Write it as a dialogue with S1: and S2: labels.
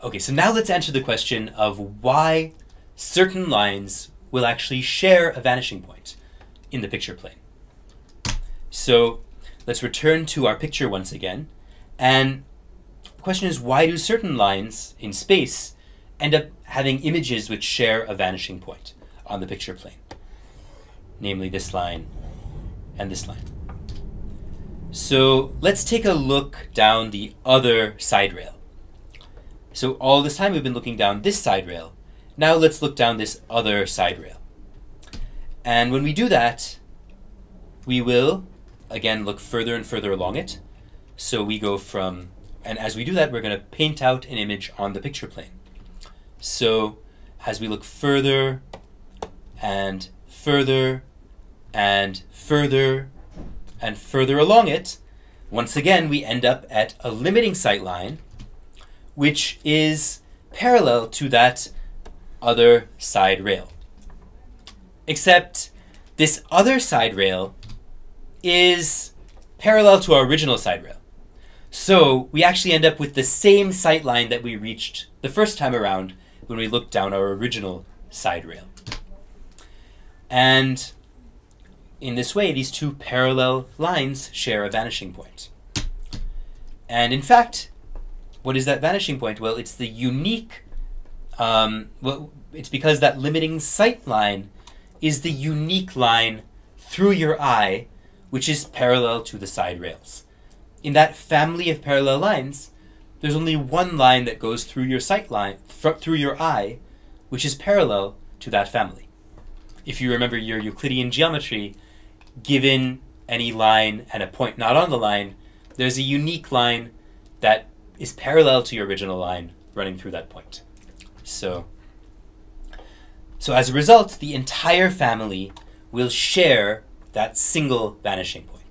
S1: Okay, so now let's answer the question of why certain lines will actually share a vanishing point in the picture plane. So let's return to our picture once again. And the question is why do certain lines in space end up having images which share a vanishing point on the picture plane? Namely this line and this line. So let's take a look down the other side rail. So all this time we've been looking down this side rail. Now let's look down this other side rail. And when we do that, we will, again, look further and further along it. So we go from, and as we do that, we're going to paint out an image on the picture plane. So as we look further and further and further and further along it, once again, we end up at a limiting sight line, which is parallel to that other side rail. Except this other side rail is parallel to our original side rail. So we actually end up with the same sight line that we reached the first time around when we looked down our original side rail. And in this way, these two parallel lines share a vanishing point. And in fact, what is that vanishing point? Well, it's the unique, um, well, it's because that limiting sight line is the unique line through your eye, which is parallel to the side rails. In that family of parallel lines, there's only one line that goes through your sight line, through your eye, which is parallel to that family. If you remember your Euclidean geometry, given any line and a point not on the line, there's a unique line that is parallel to your original line running through that point. So, so as a result, the entire family will share that single vanishing point.